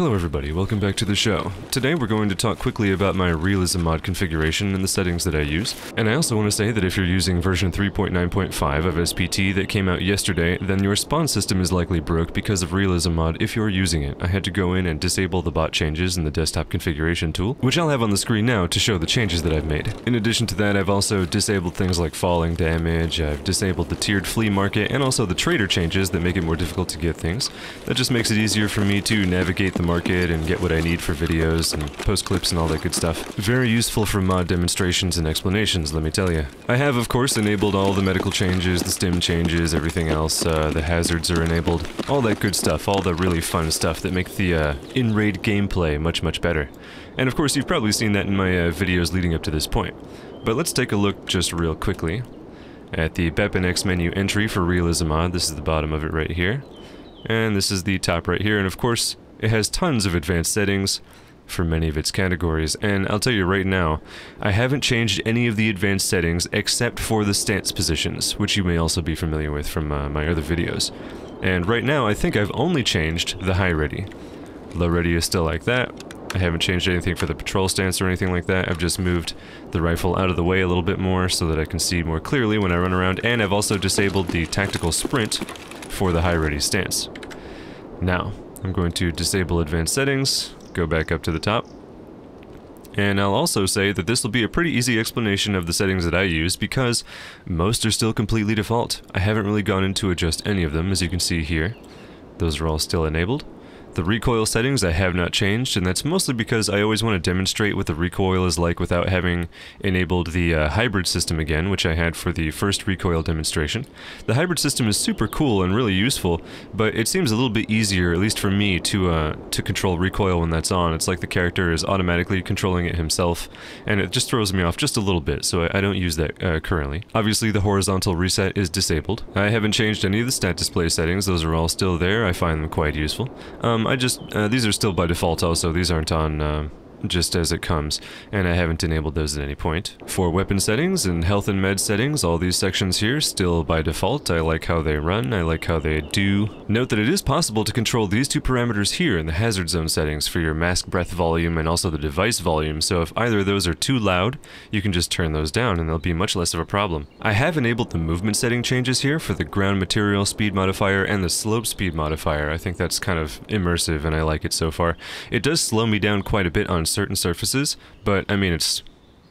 Hello everybody, welcome back to the show. Today we're going to talk quickly about my realism mod configuration and the settings that I use. And I also want to say that if you're using version 3.9.5 of SPT that came out yesterday, then your spawn system is likely broke because of realism mod if you're using it. I had to go in and disable the bot changes in the desktop configuration tool, which I'll have on the screen now to show the changes that I've made. In addition to that, I've also disabled things like falling damage, I've disabled the tiered flea market, and also the trader changes that make it more difficult to get things. That just makes it easier for me to navigate the market and get what I need for videos and post clips and all that good stuff. Very useful for mod demonstrations and explanations, let me tell you. I have, of course, enabled all the medical changes, the stim changes, everything else, uh, the hazards are enabled, all that good stuff, all the really fun stuff that make the uh, in-raid gameplay much, much better. And of course, you've probably seen that in my uh, videos leading up to this point. But let's take a look just real quickly at the BepInEx menu entry for Realism Mod. This is the bottom of it right here. And this is the top right here, and of course, it has tons of advanced settings for many of its categories, and I'll tell you right now, I haven't changed any of the advanced settings except for the stance positions, which you may also be familiar with from uh, my other videos. And right now, I think I've only changed the high ready. Low ready is still like that. I haven't changed anything for the patrol stance or anything like that. I've just moved the rifle out of the way a little bit more so that I can see more clearly when I run around, and I've also disabled the tactical sprint for the high ready stance. Now, I'm going to disable advanced settings, go back up to the top, and I'll also say that this will be a pretty easy explanation of the settings that I use because most are still completely default. I haven't really gone into adjust any of them as you can see here. Those are all still enabled. The recoil settings I have not changed, and that's mostly because I always want to demonstrate what the recoil is like without having enabled the uh, hybrid system again, which I had for the first recoil demonstration. The hybrid system is super cool and really useful, but it seems a little bit easier, at least for me, to uh, to control recoil when that's on. It's like the character is automatically controlling it himself, and it just throws me off just a little bit, so I, I don't use that uh, currently. Obviously, the horizontal reset is disabled. I haven't changed any of the stat display settings, those are all still there, I find them quite useful. Um, I just, uh, these are still by default also, these aren't on, uh, just as it comes, and I haven't enabled those at any point. For weapon settings and health and med settings, all these sections here still by default. I like how they run, I like how they do. Note that it is possible to control these two parameters here in the hazard zone settings for your mask breath volume and also the device volume, so if either of those are too loud, you can just turn those down and they'll be much less of a problem. I have enabled the movement setting changes here for the ground material speed modifier and the slope speed modifier. I think that's kind of immersive and I like it so far. It does slow me down quite a bit on certain surfaces, but I mean, it's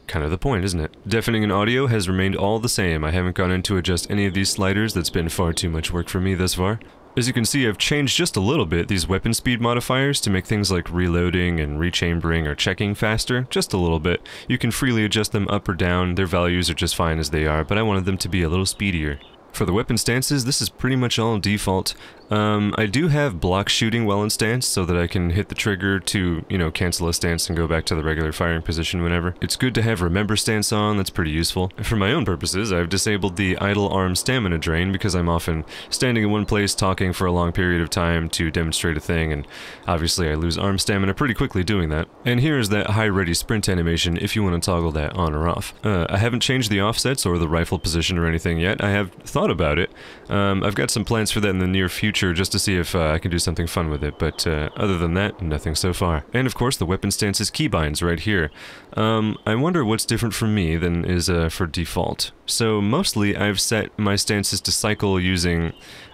kind of the point, isn't it? Deafening and audio has remained all the same. I haven't gone in to adjust any of these sliders. That's been far too much work for me thus far. As you can see, I've changed just a little bit these weapon speed modifiers to make things like reloading and rechambering or checking faster, just a little bit. You can freely adjust them up or down, their values are just fine as they are, but I wanted them to be a little speedier. For the weapon stances, this is pretty much all default. Um, I do have block shooting while in stance so that I can hit the trigger to, you know, cancel a stance and go back to the regular firing position whenever. It's good to have remember stance on, that's pretty useful. For my own purposes, I've disabled the idle arm stamina drain because I'm often standing in one place talking for a long period of time to demonstrate a thing, and obviously I lose arm stamina pretty quickly doing that. And here is that high ready sprint animation if you want to toggle that on or off. Uh, I haven't changed the offsets or the rifle position or anything yet. I have thought about it. Um, I've got some plans for that in the near future just to see if uh, I can do something fun with it, but uh, other than that, nothing so far. And of course, the weapon stances keybinds right here. Um, I wonder what's different for me than is uh, for default. So mostly I've set my stances to cycle using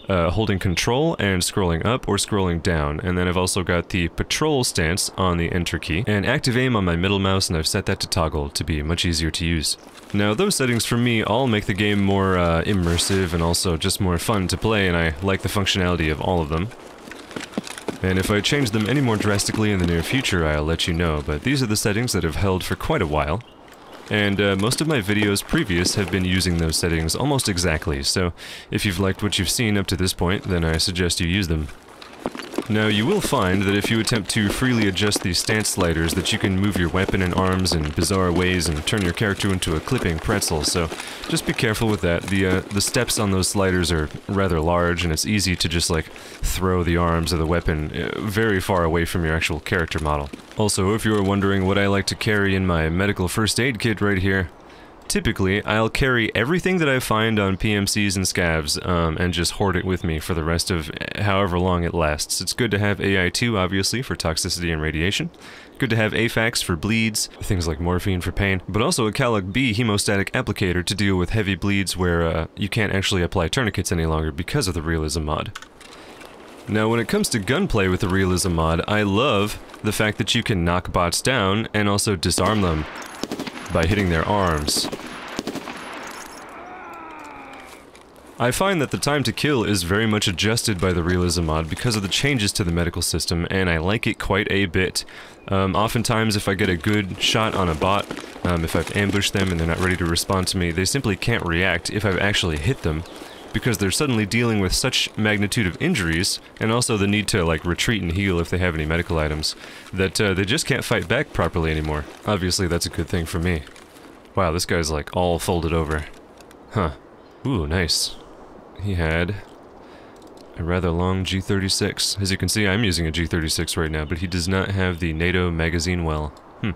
uh, holding control and scrolling up or scrolling down. And then I've also got the patrol stance on the enter key and active aim on my middle mouse and I've set that to toggle to be much easier to use. Now those settings for me all make the game more uh, immersive and also just more fun to play and I like the functionality of all of them. And if I change them any more drastically in the near future, I'll let you know, but these are the settings that have held for quite a while. And uh, most of my videos previous have been using those settings almost exactly, so if you've liked what you've seen up to this point, then I suggest you use them. Now, you will find that if you attempt to freely adjust these stance sliders that you can move your weapon and arms in bizarre ways and turn your character into a clipping pretzel, so just be careful with that. The, uh, the steps on those sliders are rather large, and it's easy to just, like, throw the arms of the weapon uh, very far away from your actual character model. Also, if you are wondering what I like to carry in my medical first aid kit right here, Typically, I'll carry everything that I find on PMCs and scavs um, and just hoard it with me for the rest of eh, however long it lasts. It's good to have AI2, obviously, for toxicity and radiation. Good to have AFAKs for bleeds, things like morphine for pain, but also a CALOK-B hemostatic applicator to deal with heavy bleeds where uh, you can't actually apply tourniquets any longer because of the realism mod. Now, when it comes to gunplay with the realism mod, I love the fact that you can knock bots down and also disarm them by hitting their arms. I find that the time to kill is very much adjusted by the realism mod because of the changes to the medical system, and I like it quite a bit. Um, oftentimes, if I get a good shot on a bot, um, if I've ambushed them and they're not ready to respond to me, they simply can't react if I've actually hit them, because they're suddenly dealing with such magnitude of injuries, and also the need to, like, retreat and heal if they have any medical items, that uh, they just can't fight back properly anymore. Obviously, that's a good thing for me. Wow, this guy's, like, all folded over. Huh. Ooh, nice he had a rather long G36. As you can see, I'm using a G36 right now, but he does not have the NATO magazine well. Hmm.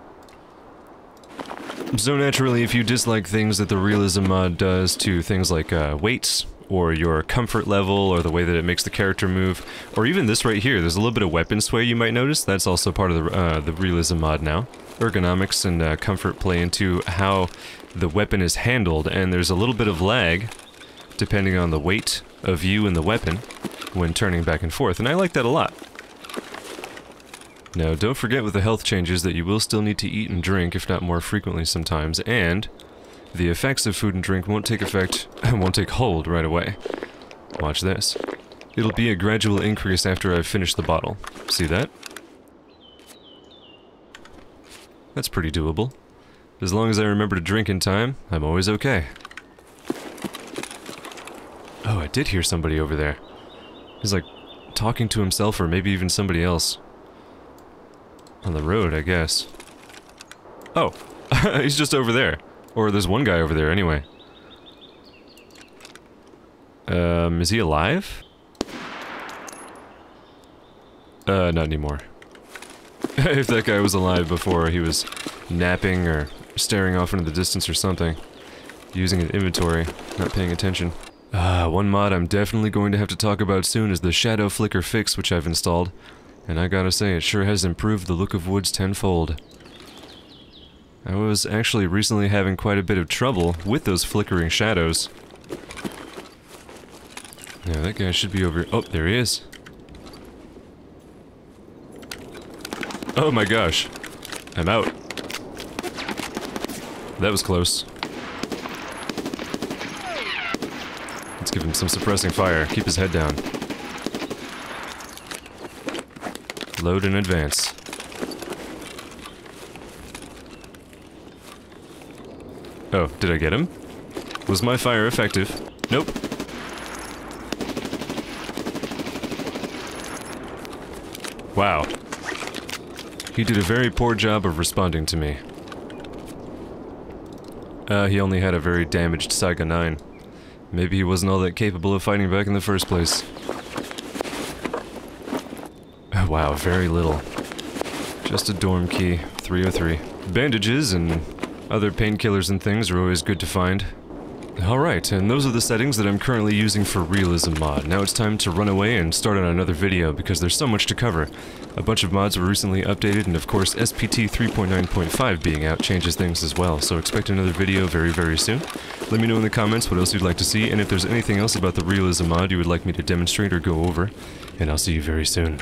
So naturally, if you dislike things that the realism mod does to things like uh, weights, or your comfort level, or the way that it makes the character move, or even this right here, there's a little bit of weapon sway you might notice, that's also part of the, uh, the realism mod now. Ergonomics and uh, comfort play into how the weapon is handled, and there's a little bit of lag depending on the weight of you and the weapon when turning back and forth, and I like that a lot. Now, don't forget with the health changes that you will still need to eat and drink, if not more frequently sometimes, and the effects of food and drink won't take effect, and won't take hold right away. Watch this. It'll be a gradual increase after I've finished the bottle. See that? That's pretty doable. As long as I remember to drink in time, I'm always okay. Oh, I did hear somebody over there. He's like talking to himself or maybe even somebody else. On the road, I guess. Oh, he's just over there. Or there's one guy over there anyway. Um, is he alive? Uh, not anymore. if that guy was alive before, he was napping or staring off into the distance or something. Using an inventory, not paying attention. Uh, one mod I'm definitely going to have to talk about soon is the Shadow Flicker fix which I've installed. And I gotta say, it sure has improved the look of woods tenfold. I was actually recently having quite a bit of trouble with those flickering shadows. Yeah, that guy should be over... Oh, there he is. Oh my gosh. I'm out. That was close. Let's give him some suppressing fire. Keep his head down. Load in advance. Oh, did I get him? Was my fire effective? Nope. Wow. He did a very poor job of responding to me. Uh, he only had a very damaged Saiga 9. Maybe he wasn't all that capable of fighting back in the first place. wow, very little. Just a dorm key, 303. Bandages and other painkillers and things are always good to find. Alright, and those are the settings that I'm currently using for Realism Mod. Now it's time to run away and start on another video because there's so much to cover. A bunch of mods were recently updated and of course SPT 3.9.5 being out changes things as well, so expect another video very very soon. Let me know in the comments what else you'd like to see and if there's anything else about the Realism Mod you would like me to demonstrate or go over, and I'll see you very soon.